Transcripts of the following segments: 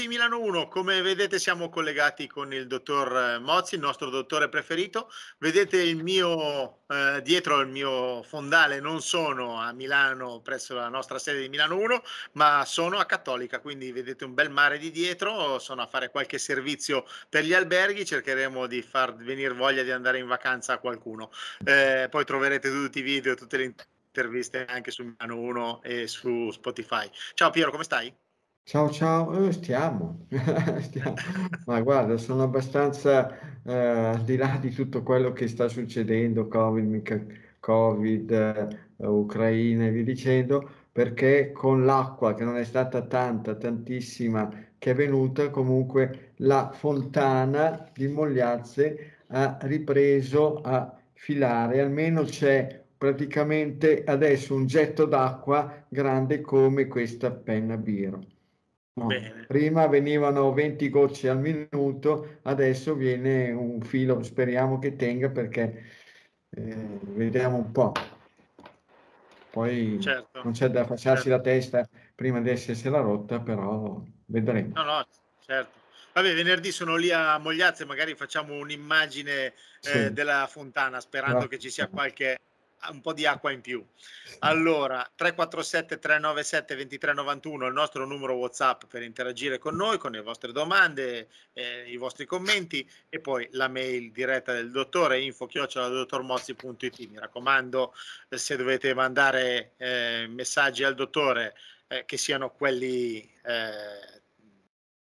di Milano 1, come vedete siamo collegati con il dottor Mozzi, il nostro dottore preferito. Vedete il mio eh, dietro il mio fondale, non sono a Milano presso la nostra sede di Milano 1, ma sono a Cattolica, quindi vedete un bel mare di dietro, sono a fare qualche servizio per gli alberghi, cercheremo di far venire voglia di andare in vacanza a qualcuno. Eh, poi troverete tutti i video, tutte le interviste anche su Milano 1 e su Spotify. Ciao Piero, come stai? Ciao, ciao, eh, stiamo, stiamo. Ma guarda, sono abbastanza eh, al di là di tutto quello che sta succedendo, Covid, mica Covid, eh, Ucraina e via dicendo, perché con l'acqua che non è stata tanta, tantissima che è venuta, comunque la fontana di Mogliazze ha ripreso a filare, almeno c'è praticamente adesso un getto d'acqua grande come questa penna biro. No, prima venivano 20 gocce al minuto, adesso viene un filo, speriamo che tenga perché eh, vediamo un po'. Poi certo, non c'è da facciarsi certo. la testa prima di essersela rotta, però vedremo. No, no, certo. Vabbè, venerdì sono lì a Mogliazze, magari facciamo un'immagine eh, sì. della fontana sperando no. che ci sia qualche un po' di acqua in più. Allora, 347 397 2391 il nostro numero WhatsApp per interagire con noi, con le vostre domande, eh, i vostri commenti e poi la mail diretta del dottore info dottormozzi.it. Mi raccomando, eh, se dovete mandare eh, messaggi al dottore eh, che siano quelli eh,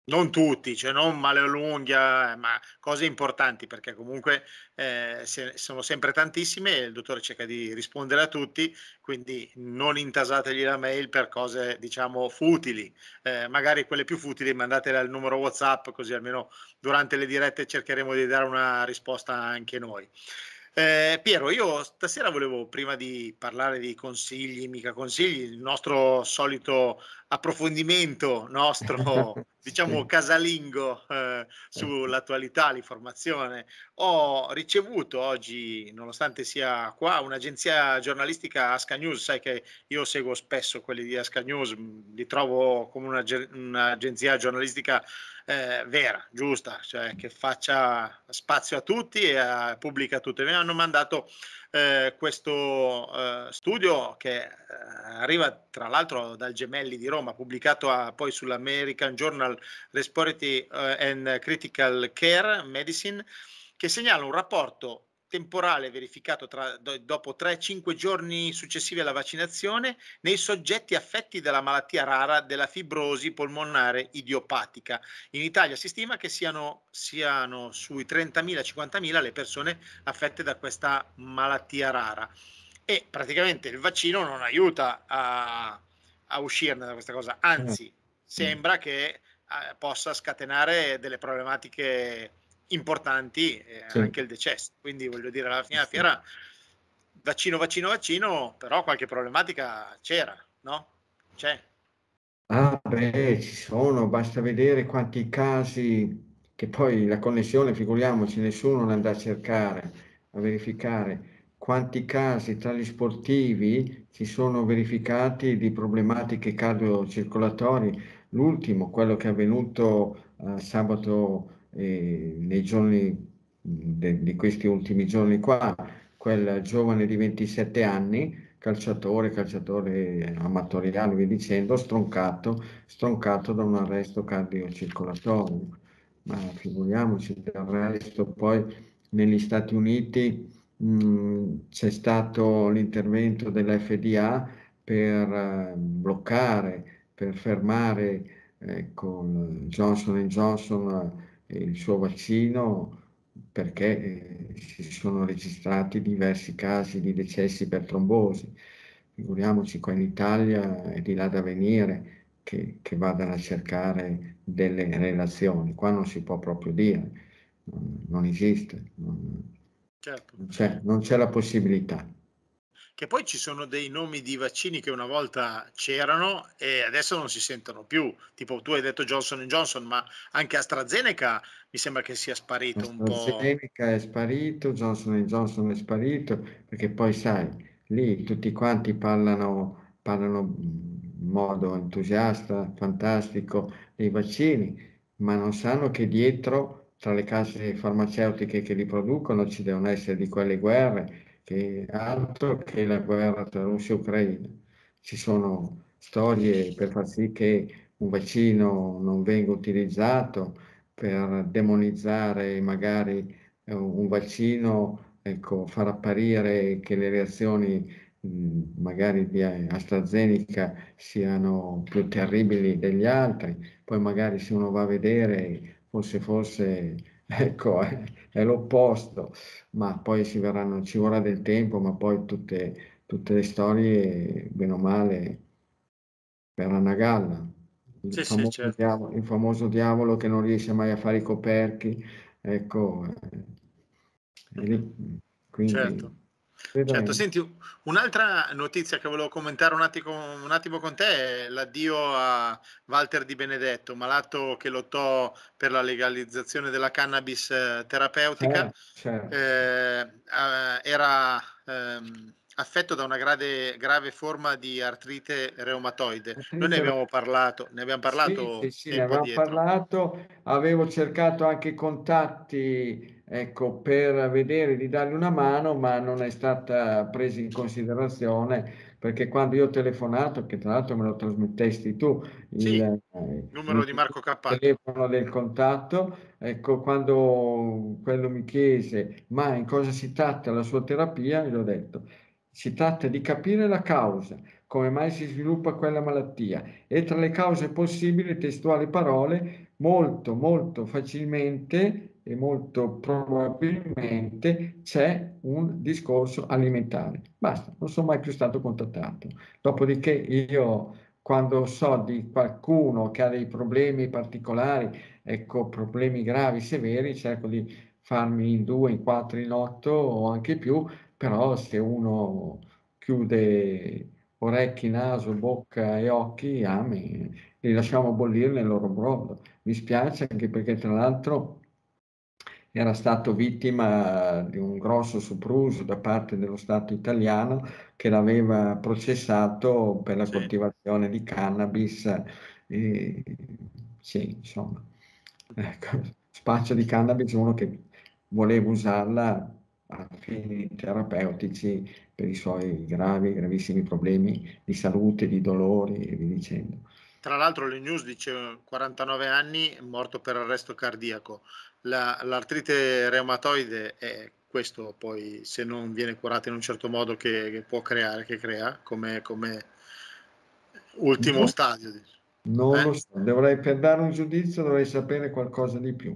non tutti, cioè non male l'unghia, ma cose importanti perché comunque eh, sono sempre tantissime e il dottore cerca di rispondere a tutti, quindi non intasategli la mail per cose diciamo futili, eh, magari quelle più futili mandatele al numero WhatsApp così almeno durante le dirette cercheremo di dare una risposta anche noi. Eh, Piero, io stasera volevo, prima di parlare di consigli, mica consigli, il nostro solito approfondimento, nostro diciamo casalingo eh, sull'attualità, l'informazione, ho ricevuto oggi, nonostante sia qua, un'agenzia giornalistica Asca News, sai che io seguo spesso quelli di Asca News, li trovo come una, un'agenzia giornalistica eh, vera, giusta, cioè che faccia spazio a tutti e a, pubblica tutto. Mi hanno mandato eh, questo eh, studio che eh, arriva tra l'altro dal Gemelli di Roma, pubblicato a, poi sull'American Journal Respiratory eh, and Critical Care Medicine, che segnala un rapporto temporale verificato tra, do, dopo 3-5 giorni successivi alla vaccinazione nei soggetti affetti dalla malattia rara della fibrosi polmonare idiopatica. In Italia si stima che siano, siano sui 30.000-50.000 le persone affette da questa malattia rara. E praticamente il vaccino non aiuta a, a uscirne da questa cosa, anzi sembra che eh, possa scatenare delle problematiche importanti eh, sì. anche il decesso. Quindi voglio dire, alla fine della fiera vaccino, vaccino, vaccino, però qualche problematica c'era, no? C'è. Ah, beh, ci sono, basta vedere quanti casi, che poi la connessione, figuriamoci, nessuno andrà a cercare, a verificare quanti casi tra gli sportivi si sono verificati di problematiche cardiocircolatori. L'ultimo, quello che è avvenuto eh, sabato eh, nei giorni de, di questi ultimi giorni qua, quel giovane di 27 anni, calciatore, calciatore amatoriale, via dicendo, stroncato, stroncato da un arresto cardiocircolatorio. Ma figuriamoci, del resto poi negli Stati Uniti mh, c'è stato l'intervento dell'FDA per eh, bloccare, per fermare eh, con Johnson Johnson il suo vaccino perché eh, si sono registrati diversi casi di decessi per trombosi. Figuriamoci qua in Italia è di là da venire che, che vadano a cercare delle relazioni. Qua non si può proprio dire, non, non esiste, non, certo. non, c'è, non c'è la possibilità che poi ci sono dei nomi di vaccini che una volta c'erano e adesso non si sentono più. Tipo tu hai detto Johnson Johnson, ma anche AstraZeneca mi sembra che sia sparito un po'. AstraZeneca è sparito, Johnson Johnson è sparito, perché poi sai, lì tutti quanti parlano, parlano in modo entusiasta, fantastico, dei vaccini, ma non sanno che dietro, tra le case farmaceutiche che li producono, ci devono essere di quelle guerre, che altro che la guerra tra Russia e Ucraina. Ci sono storie per far sì che un vaccino non venga utilizzato per demonizzare magari eh, un vaccino, ecco, far apparire che le reazioni magari di AstraZeneca siano più terribili degli altri, poi magari se uno va a vedere forse, forse ecco, è, è l'opposto, ma poi ci, verranno, ci vorrà del tempo, ma poi tutte, tutte le storie, bene o male, verranno a galla. Il, sì, famoso sì, certo. diavolo, il, famoso diavolo, che non riesce mai a fare i coperchi, ecco, eh, quindi... Certo. Certo, senti, un'altra notizia che volevo commentare un attimo, un attimo, con te è l'addio a Walter Di Benedetto, malato che lottò per la legalizzazione della cannabis eh, terapeutica. Certo, certo. Eh, era ehm, affetto da una grave, grave, forma di artrite reumatoide. Artrite Noi ne abbiamo parlato, ne abbiamo parlato. Sì, sì, sì ne abbiamo parlato. Avevo cercato anche contatti ecco, per vedere di dargli una mano, ma non è stata presa in considerazione perché quando io ho telefonato, che tra l'altro me lo trasmettesti tu, il, sì, eh, numero il, di Marco Cappani. Il telefono del contatto, ecco, quando quello mi chiese ma in cosa si tratta la sua terapia, gli ho detto si tratta di capire la causa, come mai si sviluppa quella malattia e tra le cause possibili, testuali parole, molto molto facilmente e molto probabilmente c'è un discorso alimentare. Basta, non sono mai più stato contattato. Dopodiché io quando so di qualcuno che ha dei problemi particolari, ecco, problemi gravi, severi, cerco di farmi in due, in quattro, in otto o anche più però se uno chiude orecchi, naso, bocca e occhi, ami, li lasciamo bollire nel loro brodo. Mi spiace anche perché tra l'altro era stato vittima di un grosso sopruso da parte dello Stato italiano che l'aveva processato per la sì. coltivazione di cannabis. E, sì, insomma, ecco, spaccio di cannabis uno che voleva usarla a fini terapeutici per i suoi gravi, gravissimi problemi di salute, di dolori e via dicendo. Tra l'altro le news dice 49 anni, morto per arresto cardiaco. La, l'artrite reumatoide è questo poi, se non viene curata in un certo modo, che, che può creare, che crea, come, come ultimo no, stadio. Non eh? lo so, dovrei, per dare un giudizio dovrei sapere qualcosa di più.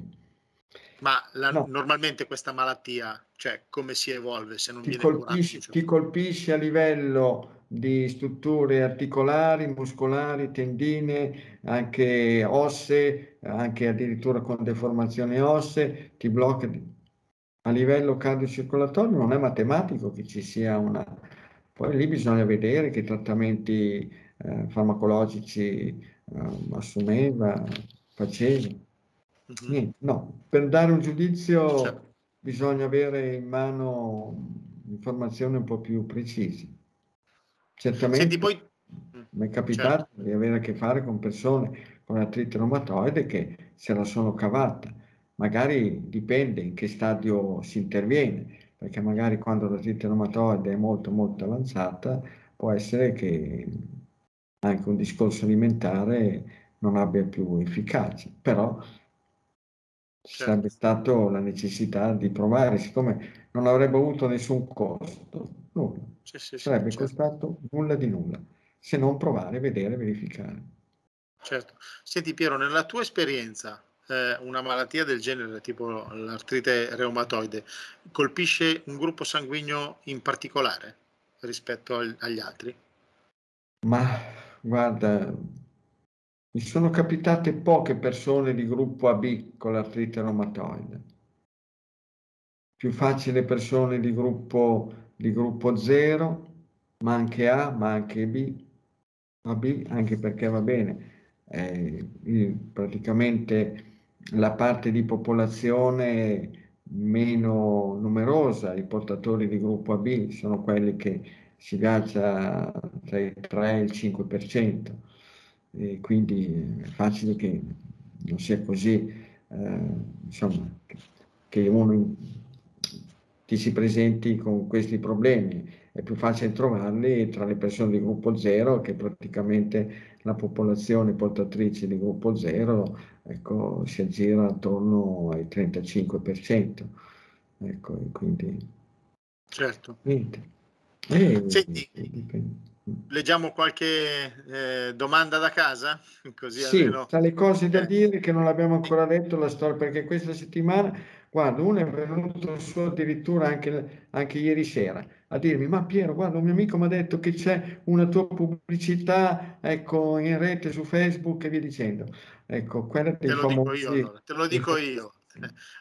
Ma la, no. normalmente questa malattia, cioè come si evolve se non ti viene colpisce, cioè... Ti colpisce a livello di strutture articolari, muscolari, tendine, anche ossee, anche addirittura con deformazioni ossee, ti blocca a livello cardiocircolatorio, non è matematico che ci sia una... Poi lì bisogna vedere che trattamenti eh, farmacologici eh, assumeva, faceva. Mm-hmm. Niente, no, per dare un giudizio certo. bisogna avere in mano informazioni un po' più precise. Certamente Senti, poi... mi è capitato certo. di avere a che fare con persone con artrite reumatoide che se la sono cavata. Magari dipende in che stadio si interviene, perché magari quando l'artrite reumatoide è molto molto avanzata può essere che anche un discorso alimentare non abbia più efficacia, però Certo. sarebbe stato la necessità di provare, siccome non avrebbe avuto nessun costo, nulla. Sì, sì, sarebbe certo. costato nulla di nulla, se non provare, vedere, verificare. Certo. Senti Piero, nella tua esperienza, eh, una malattia del genere, tipo l'artrite reumatoide, colpisce un gruppo sanguigno in particolare rispetto agli altri? Ma guarda, mi sono capitate poche persone di gruppo AB con l'artrite reumatoide. Più facile persone di gruppo, di gruppo 0, ma anche A, ma anche B, AB, anche perché va bene, eh, praticamente la parte di popolazione meno numerosa, i portatori di gruppo AB, sono quelli che si viaggia tra il 3 e il 5% e quindi è facile che non sia così, eh, insomma, che uno ti si presenti con questi problemi. È più facile trovarli tra le persone di gruppo zero, che praticamente la popolazione portatrice di gruppo zero ecco, si aggira attorno ai 35%. Ecco, quindi... Certo. Niente. E, Senti, leggiamo qualche eh, domanda da casa? Così sì, almeno... tra le cose da dire che non abbiamo ancora detto la storia, perché questa settimana Guarda, uno è venuto su addirittura anche, anche, ieri sera a dirmi, ma Piero, guarda, un mio amico mi ha detto che c'è una tua pubblicità, ecco, in rete su Facebook e via dicendo. Ecco, quella dei te lo famosi... dico io, allora. te lo dico io.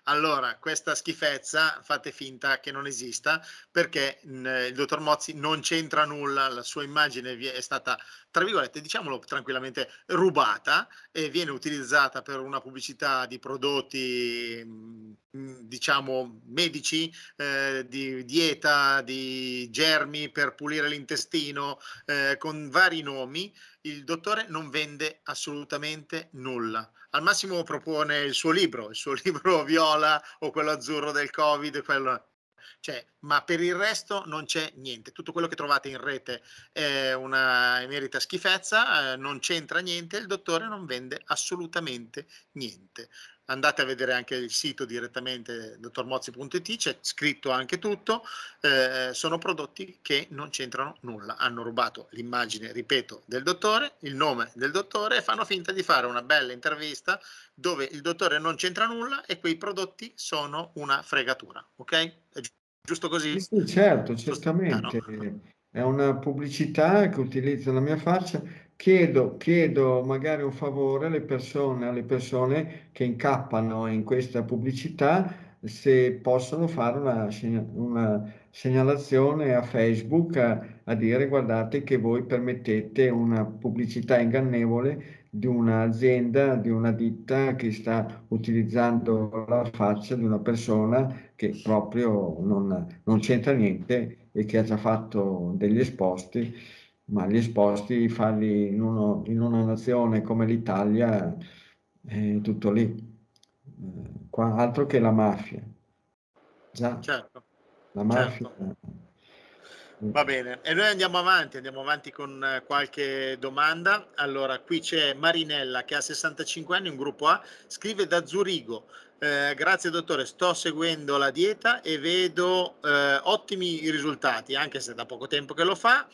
Allora, questa schifezza fate finta che non esista perché mh, il dottor Mozzi non c'entra nulla, la sua immagine è stata, tra virgolette, diciamolo tranquillamente, rubata e viene utilizzata per una pubblicità di prodotti, mh, diciamo, medici, eh, di dieta, di germi per pulire l'intestino, eh, con vari nomi. Il dottore non vende assolutamente nulla al massimo propone il suo libro, il suo libro viola o quello azzurro del Covid, quello... Cioè, ma per il resto non c'è niente. Tutto quello che trovate in rete è una emerita schifezza, eh, non c'entra niente, il dottore non vende assolutamente niente andate a vedere anche il sito direttamente dottormozzi.it, c'è scritto anche tutto, eh, sono prodotti che non c'entrano nulla, hanno rubato l'immagine, ripeto, del dottore, il nome del dottore e fanno finta di fare una bella intervista dove il dottore non c'entra nulla e quei prodotti sono una fregatura, ok? Giusto così? Sì, certo, certamente. Ah, no. È una pubblicità che utilizza la mia faccia chiedo, chiedo magari un favore alle persone, alle persone che incappano in questa pubblicità se possono fare una, una segnalazione a Facebook a, a, dire guardate che voi permettete una pubblicità ingannevole di un'azienda, di una ditta che sta utilizzando la faccia di una persona che proprio non, non c'entra niente e che ha già fatto degli esposti ma gli esposti, farli in, uno, in una nazione come l'Italia, è tutto lì. Eh, qua, altro che la mafia. Già, certo. la mafia. Certo. Va bene, e noi andiamo avanti, andiamo avanti con eh, qualche domanda. Allora, qui c'è Marinella che ha 65 anni, un gruppo A, scrive da Zurigo. Eh, grazie dottore, sto seguendo la dieta e vedo eh, ottimi risultati, anche se da poco tempo che lo fa.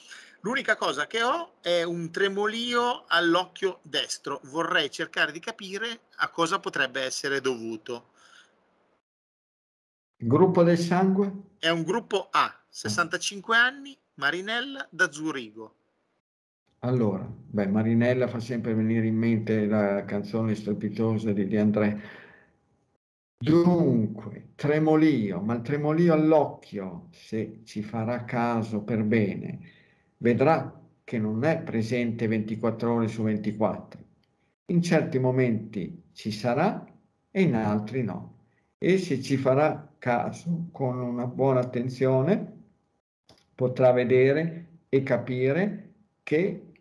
L'unica cosa che ho è un tremolio all'occhio destro. Vorrei cercare di capire a cosa potrebbe essere dovuto. Gruppo del sangue? È un gruppo A, 65 anni, Marinella da Zurigo. Allora, beh, Marinella fa sempre venire in mente la canzone strepitosa di De André. Dunque, tremolio, ma il tremolio all'occhio, se ci farà caso per bene, vedrà che non è presente 24 ore su 24. In certi momenti ci sarà e in altri no. E se ci farà caso con una buona attenzione, potrà vedere e capire che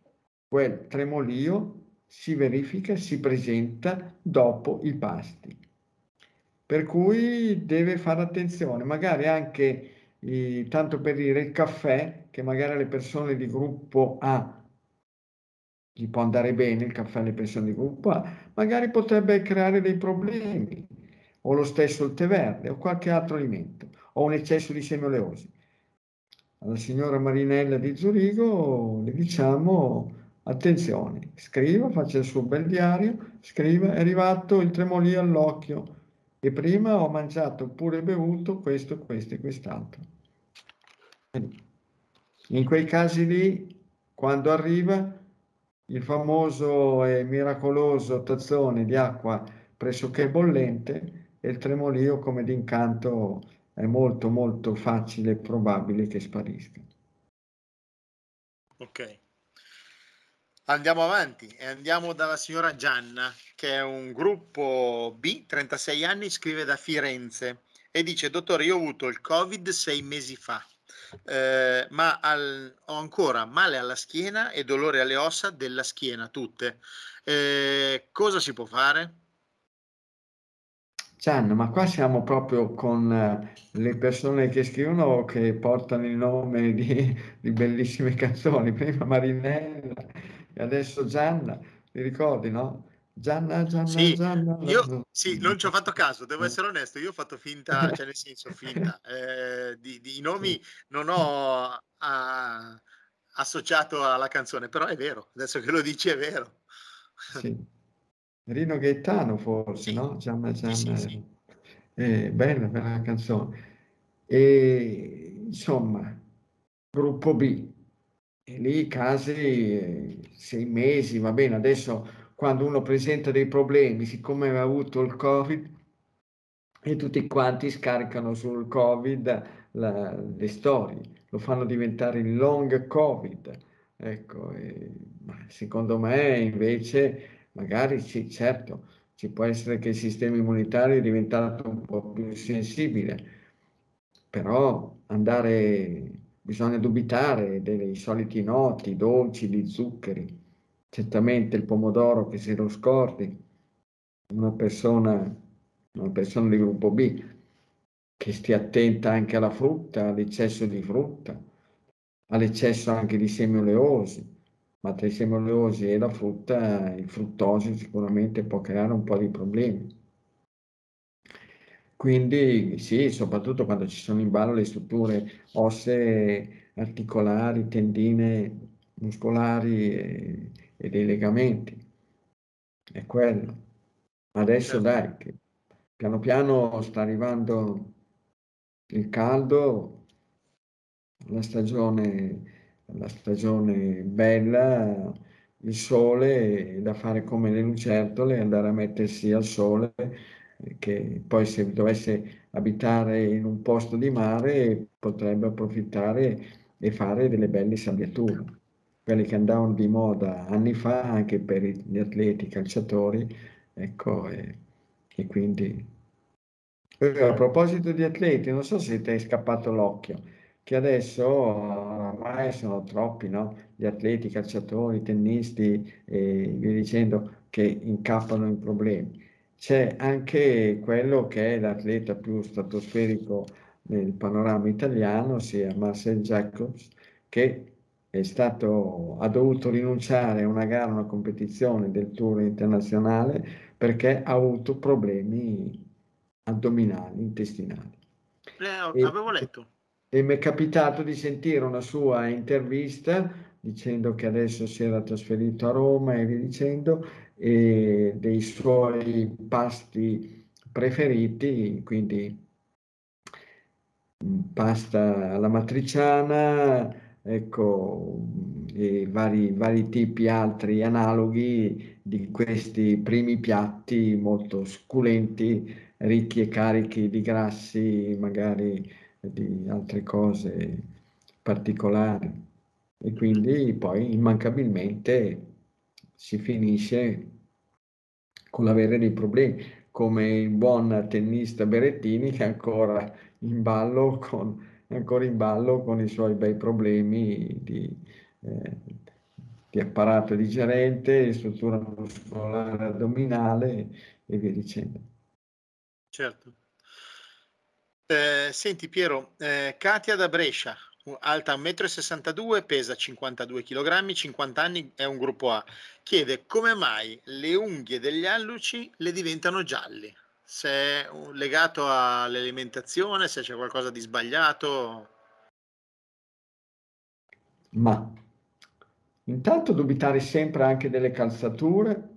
quel tremolio si verifica, si presenta dopo i pasti. Per cui deve fare attenzione, magari anche eh, tanto per dire il caffè, che magari alle persone di gruppo A gli può andare bene il caffè alle persone di gruppo A, magari potrebbe creare dei problemi, o lo stesso il tè verde, o qualche altro alimento, o un eccesso di semi oleosi. Alla signora Marinella di Zurigo le diciamo attenzione, scriva, faccia il suo bel diario, scriva, è arrivato il tremolio all'occhio, e prima ho mangiato oppure bevuto questo, questo e quest'altro. In quei casi lì, quando arriva il famoso e miracoloso tazzone di acqua pressoché bollente e il tremolio come d'incanto è molto molto facile e probabile che sparisca. Ok. Andiamo avanti e andiamo dalla signora Gianna, che è un gruppo B, 36 anni, scrive da Firenze e dice: Dottore, io ho avuto il Covid sei mesi fa, eh, ma al, ho ancora male alla schiena e dolore alle ossa della schiena, tutte. Eh, cosa si può fare? Gian, ma qua siamo proprio con eh, le persone che scrivono che portano il nome di, di bellissime canzoni, prima Marinella e adesso Gianna, ti ricordi, no? Gianna, Gianna, sì, Gianna. Io sì, non ci ho fatto caso, devo essere onesto, io ho fatto finta, cioè nel senso finta, eh, di, di, nomi non ho a, associato alla canzone, però è vero, adesso che lo dici è vero. Sì. Rino Gaetano forse, no? Gianna Sì, sì, sì. Eh, bella, bella canzone. E insomma, gruppo B. E lì casi eh, sei mesi, va bene, adesso quando uno presenta dei problemi, siccome aveva avuto il Covid, e tutti quanti scaricano sul Covid la- le storie, lo fanno diventare il long Covid. Ecco, e- secondo me invece Magari sì, certo, ci può essere che il sistema immunitario è diventato un po' più sensibile, però andare, bisogna dubitare dei soliti noti, dolci, di zuccheri. Certamente il pomodoro che se lo scordi, una persona, una persona di gruppo B, che stia attenta anche alla frutta, all'eccesso di frutta, all'eccesso anche di semi oleosi ma tra i semi oleosi e la frutta, il fruttosio sicuramente può creare un po' di problemi. Quindi sì, soprattutto quando ci sono in ballo le strutture ossee, articolari, tendine, muscolari e, e dei legamenti. È quello. Adesso certo. dai, che piano piano sta arrivando il caldo, la stagione la stagione bella, il sole, da fare come le lucertole, andare a mettersi al sole, che poi se dovesse abitare in un posto di mare potrebbe approfittare e fare delle belle sabbiature. Quelle che andavano di moda anni fa anche per gli atleti, i calciatori, ecco, e, e quindi... A proposito di atleti, non so se ti è scappato l'occhio, che adesso ormai sono troppi, no? Gli atleti, i calciatori, tennisti e via dicendo che incappano in problemi. C'è anche quello che è l'atleta più stratosferico nel panorama italiano, sia Marcel Jacobs, che è stato, ha dovuto rinunciare a una gara, una competizione del tour internazionale perché ha avuto problemi addominali, intestinali. Eh, avevo letto e mi è capitato di sentire una sua intervista dicendo che adesso si era trasferito a Roma e via dicendo, e dei suoi pasti preferiti, quindi mm, pasta alla matriciana, ecco, e vari, vari tipi altri analoghi di questi primi piatti molto succulenti, ricchi e carichi di grassi, magari di altre cose particolari e quindi poi immancabilmente si finisce con l'avere dei problemi come il buon tennista Berettini che è ancora in ballo con, ancora in ballo con i suoi bei problemi di, eh, di apparato digerente, struttura muscolare addominale e via dicendo. Certo. Eh, senti Piero, eh, Katia da Brescia, alta 1,62 m, pesa 52 kg, 50 anni, è un gruppo A. Chiede come mai le unghie degli alluci le diventano gialli? Se è legato all'alimentazione, se c'è qualcosa di sbagliato? Ma intanto dubitare sempre anche delle calzature,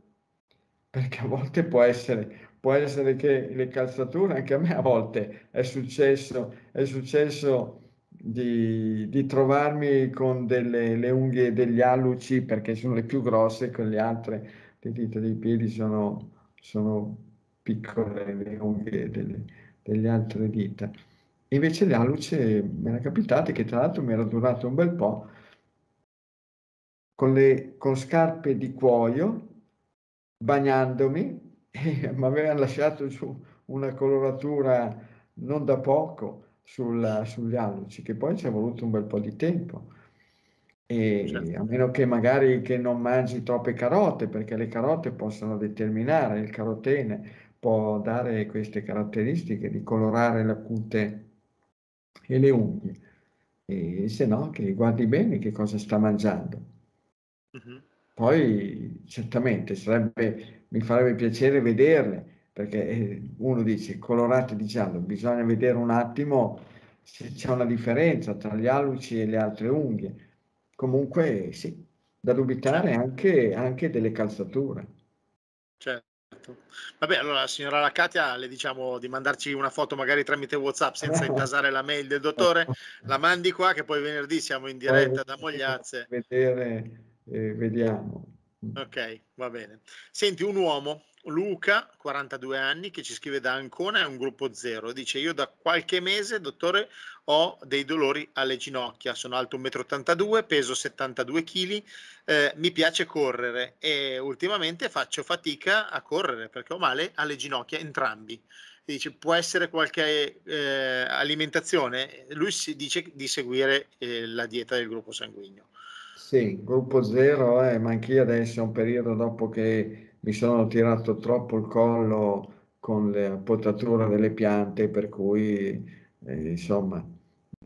perché a volte può essere può essere che le calzature, anche a me a volte è successo, è successo di, di trovarmi con delle le unghie degli alluci perché sono le più grosse, con le altre, le dita dei piedi sono, sono piccole, le unghie delle, delle altre dita. Invece le alluce mi era capitato che tra l'altro mi era durato un bel po', con, le, con scarpe di cuoio, bagnandomi, e mi avevano lasciato su una coloratura non da poco sulla, sugli alluci, che poi ci è voluto un bel po' di tempo. E certo. a meno che magari che non mangi troppe carote, perché le carote possono determinare il carotene, può dare queste caratteristiche di colorare la cute e le unghie. E se no, che guardi bene che cosa sta mangiando. Mm-hmm. Poi certamente sarebbe, mi farebbe piacere vederle, perché eh, uno dice colorate di giallo, bisogna vedere un attimo se c'è una differenza tra gli alluci e le altre unghie. Comunque sì, da dubitare anche, anche delle calzature. Certo. Vabbè, allora signora La Katia le diciamo di mandarci una foto magari tramite WhatsApp senza intasare la mail del dottore, la mandi qua che poi venerdì siamo in diretta da Mogliazze. Vedere, eh, vediamo. Ok, va bene. Senti, un uomo Luca, 42 anni, che ci scrive da Ancona, è un gruppo zero. Dice: Io da qualche mese, dottore, ho dei dolori alle ginocchia. Sono alto 1,82 m, peso 72 kg. Eh, mi piace correre e ultimamente faccio fatica a correre perché ho male alle ginocchia entrambi. Dice: Può essere qualche eh, alimentazione? Lui si dice di seguire eh, la dieta del gruppo sanguigno. Sì, gruppo zero, eh, ma anch'io adesso è un periodo dopo che mi sono tirato troppo il collo con la potatura delle piante, per cui eh, insomma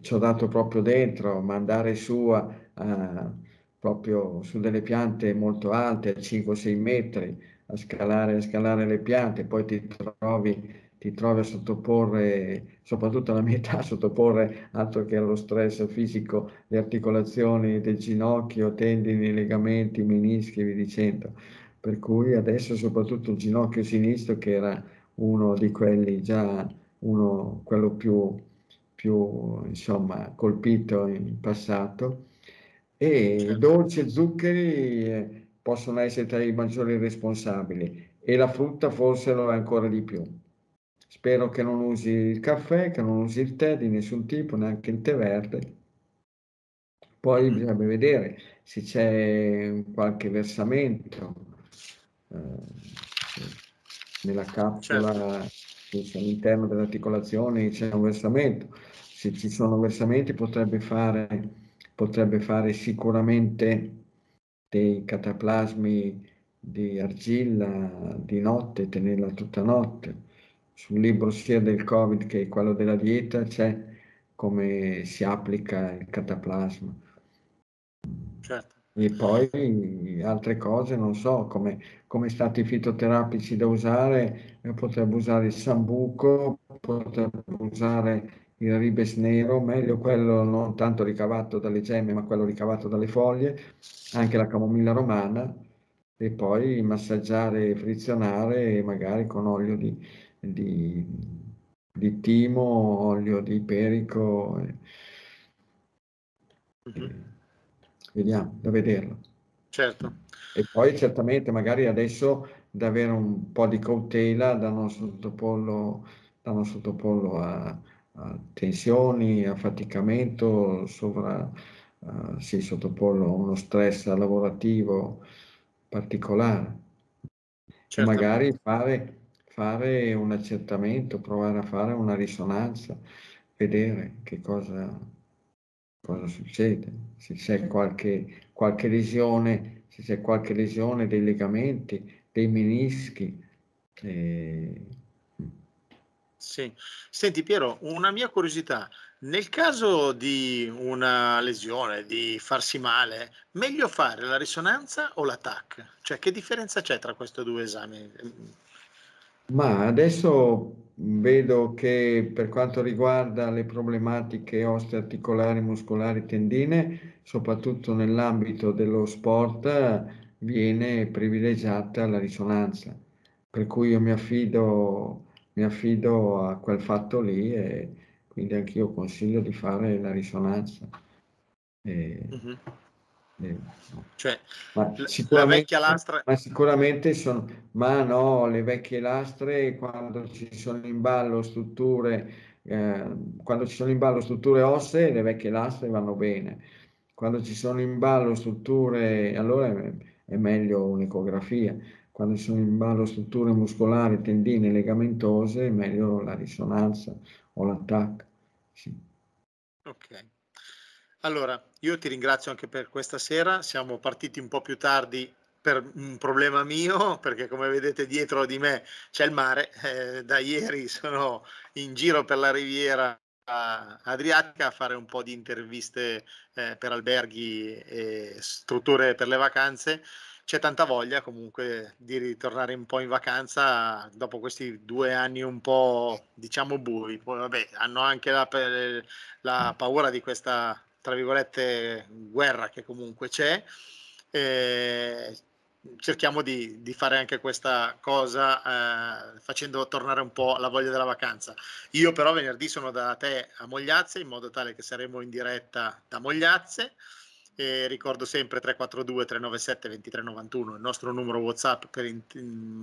ci ho dato proprio dentro, mandare su a, a, proprio su delle piante molto alte, a 5-6 metri, a scalare, a scalare le piante, poi ti trovi ti trovi a sottoporre, soprattutto alla mia età, a sottoporre altro che allo stress fisico, le articolazioni del ginocchio, tendini, legamenti, menischi, vi dicendo per cui adesso soprattutto il ginocchio sinistro che era uno di quelli già uno, quello più, più insomma, colpito in passato e certo. dolci e zuccheri eh, possono essere tra i maggiori responsabili e la frutta forse lo è ancora di più. Spero che non usi il caffè, che non usi il tè di nessun tipo, neanche il tè verde. Poi bisogna vedere se c'è qualche versamento, eh, nella capsula certo. all'interno dell'articolazione c'è un versamento. Se ci sono versamenti potrebbe fare, potrebbe fare sicuramente dei cataplasmi di argilla di notte, tenerla tutta notte. Sul libro sia del Covid che quello della dieta c'è come si applica il cataplasma. Certo. E poi altre cose, non so, come, come stati fitoterapici da usare, eh, potrebbe usare il sambuco, potrebbe usare il ribes nero, meglio quello non tanto ricavato dalle gemme, ma quello ricavato dalle foglie, anche la camomilla romana, e poi massaggiare, frizionare magari con olio di, di, di timo, olio di perico. Mm-hmm vediamo, da vederlo. Certo. E poi certamente magari adesso da avere un po' di cautela da non sottopollo, da non sottopollo a, a tensioni, a faticamento, sovra, uh, sì, sottopollo a uno stress lavorativo particolare. Certo. Magari fare, fare un accertamento, provare a fare una risonanza, vedere che cosa cosa succede, se c'è qualche, qualche lesione, se c'è qualche lesione dei legamenti, dei menischi. Eh... Sì. Senti Piero, una mia curiosità, nel caso di una lesione, di farsi male, meglio fare la risonanza o la TAC? Cioè che differenza c'è tra questi due esami? Ma adesso vedo che per quanto riguarda le problematiche osteoarticolari, muscolari, tendine, soprattutto nell'ambito dello sport, viene privilegiata la risonanza. Per cui io mi affido, mi affido a quel fatto lì e quindi anch'io consiglio di fare la risonanza. E, mm-hmm. Cioè, ma la vecchia lastra... Ma sicuramente sono... Ma no, le vecchie lastre quando ci sono in ballo strutture, eh, quando ci sono in ballo strutture ossee, le vecchie lastre vanno bene. Quando ci sono in ballo strutture, allora è, è meglio un'ecografia. Quando ci sono in ballo strutture muscolari, tendine, legamentose, è meglio la risonanza o l'attacco. Sì. Ok. Allora, io ti ringrazio anche per questa sera, siamo partiti un po' più tardi per un problema mio, perché come vedete dietro di me c'è il mare, eh, da ieri sono in giro per la riviera Adriatica a fare un po' di interviste eh, per alberghi e strutture per le vacanze. C'è tanta voglia comunque di ritornare un po' in vacanza dopo questi due anni un po' diciamo bui. Poi vabbè, hanno anche la, la paura di questa tra virgolette guerra che comunque c'è. Eh, cerchiamo di, di, fare anche questa cosa eh, facendo tornare un po' la voglia della vacanza. Io però venerdì sono da te a Mogliazze in modo tale che saremo in diretta da Mogliazze. E ricordo sempre 342 397 2391 il nostro numero WhatsApp per in-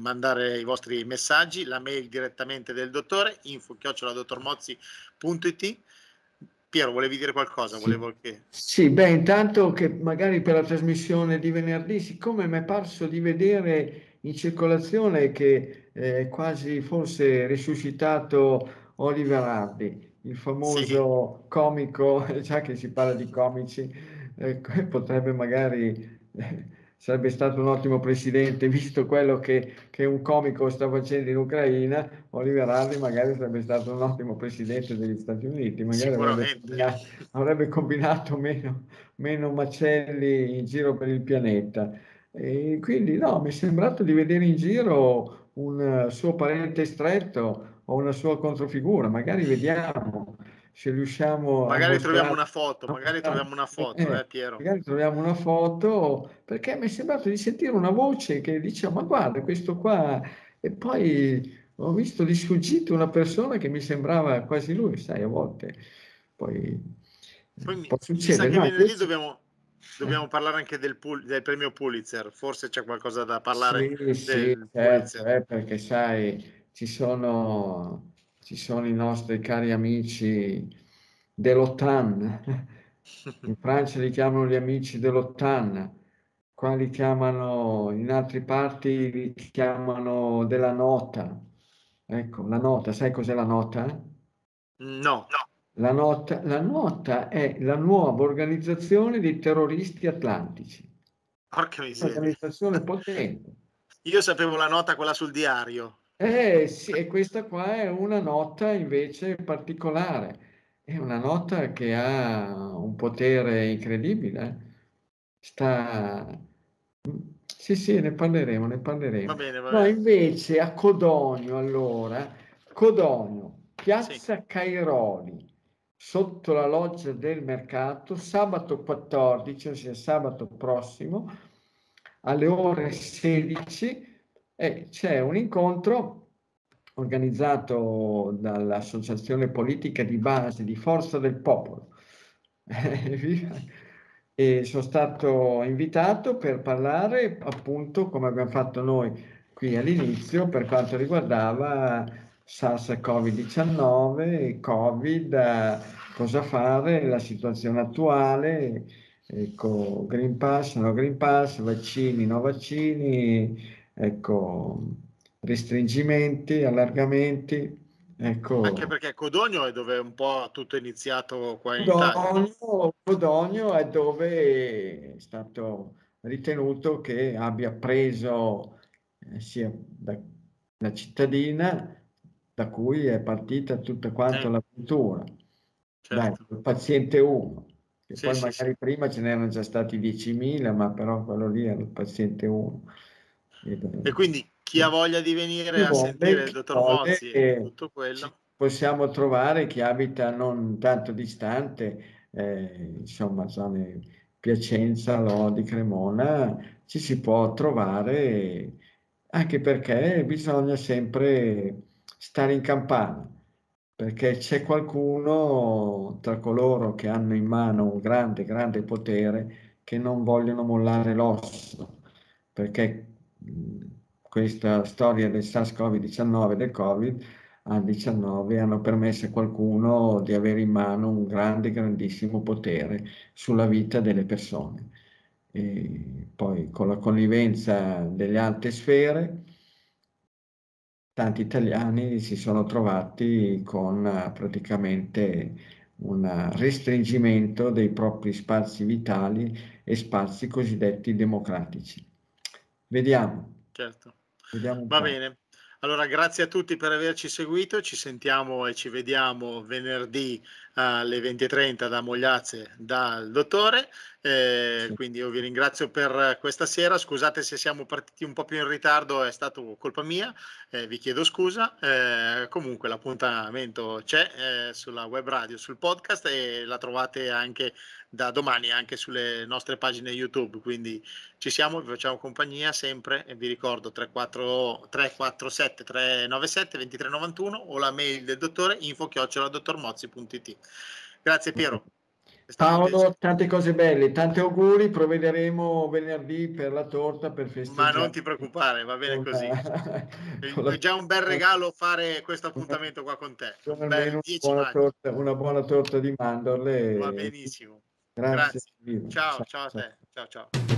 mandare i vostri messaggi, la mail direttamente del dottore info chioccioladottormozzi.it Piero, volevi dire qualcosa? Sì. Che... sì, beh, intanto che magari per la trasmissione di venerdì, siccome mi è parso di vedere in circolazione che è quasi forse risuscitato Oliver Hardy, il famoso sì. comico, già che si parla di comici, eh, potrebbe magari sarebbe stato un ottimo presidente, visto quello che, che, un comico sta facendo in Ucraina, Oliver Hardy magari sarebbe stato un ottimo presidente degli Stati Uniti, magari avrebbe combinato, avrebbe combinato meno, meno, macelli in giro per il pianeta. E quindi no, mi è sembrato di vedere in giro un suo parente stretto o una sua controfigura, magari vediamo se riusciamo magari troviamo una foto, magari troviamo una foto, eh, eh, Piero. Magari troviamo una foto, perché mi è sembrato di sentire una voce che diceva, ma guarda, questo qua, e poi ho visto di sfuggito una persona che mi sembrava quasi lui, sai, a volte, poi, poi può succedere. No, questo... dobbiamo, dobbiamo parlare anche del, del, premio Pulitzer, forse c'è qualcosa da parlare sì, del sì, certo, eh, perché sai, ci sono ci sono i nostri cari amici dell'OTAN, in Francia li chiamano gli amici dell'OTAN, qua li chiamano, in altre parti li chiamano della nota. Ecco, la nota, sai cos'è la nota? No, no. La nota, la nota è la nuova organizzazione dei terroristi atlantici. Porca miseria. Un'organizzazione potente. Io sapevo la nota, quella sul diario. Eh sì, e questa qua è una nota invece particolare, è una nota che ha un potere incredibile. Sta... Sì, sì, ne parleremo, ne parleremo. Va bene, va No, invece a Codogno, allora, Codogno, Piazza Sì. Cairoli, sotto la loggia del mercato, sabato 14, ossia sabato prossimo, alle ore 16 e c'è un incontro organizzato dall'Associazione Politica di Base di Forza del Popolo. e sono stato invitato per parlare appunto come abbiamo fatto noi qui all'inizio per quanto riguardava SARS-CoV-19, Covid, cosa fare, la situazione attuale, ecco, Green Pass, no Green Pass, vaccini, no vaccini, ecco, restringimenti, allargamenti. Ecco. Anche perché Codogno è dove un po' tutto è iniziato qua in Codogno. Codogno è dove è stato ritenuto che abbia preso eh, sia da, la cittadina da cui è partita tutta quanta certo. l'avventura. Certo. Dai, il paziente 1, che sì, poi sì, magari sì. prima ce n'erano già stati 10.000, ma però quello lì era il paziente 1. E quindi chi ha voglia di venire a sentire il dottor Mozzi e tutto quello. Possiamo trovare chi abita non tanto distante, eh, insomma, zone Piacenza, Lodi, Cremona, ci si può trovare anche perché bisogna sempre stare in campana, perché c'è qualcuno tra coloro che hanno in mano un grande, grande potere che non vogliono mollare l'osso, perché questa storia del SARS-CoV-19, del Covid-19, hanno permesso a qualcuno di avere in mano un grande, grandissimo potere sulla vita delle persone. E poi con la connivenza delle alte sfere, tanti italiani si sono trovati con praticamente un restringimento dei propri spazi vitali e spazi cosiddetti democratici. Vediamo. Certo. Vediamo Va bene. Allora, grazie a tutti per averci seguito, ci sentiamo e ci vediamo venerdì alle 20.30 da Mogliazze dal dottore. Eh, sì. Quindi io vi ringrazio per questa sera. Scusate se siamo partiti un po' più in ritardo, è stato colpa mia, eh, vi chiedo scusa. Eh, comunque l'appuntamento c'è eh, sulla web radio, sul podcast e la trovate anche da domani anche sulle nostre pagine YouTube. Quindi ci siamo, vi facciamo compagnia sempre e vi ricordo 34, 347 397 2391 o la mail del dottore info chiocciola dottormozzi.it. Grazie Piero. Paolo, tante cose belle, tanti auguri, provvederemo venerdì per la torta per festeggiare. Ma non ti preoccupare, va bene così. È già un bel regalo fare questo appuntamento qua con te. Un bel, una, buona torta, una, buona torta, di mandorle. Va benissimo. Grazie. Grazie. Ciao, ciao, ciao a te. Ciao, ciao.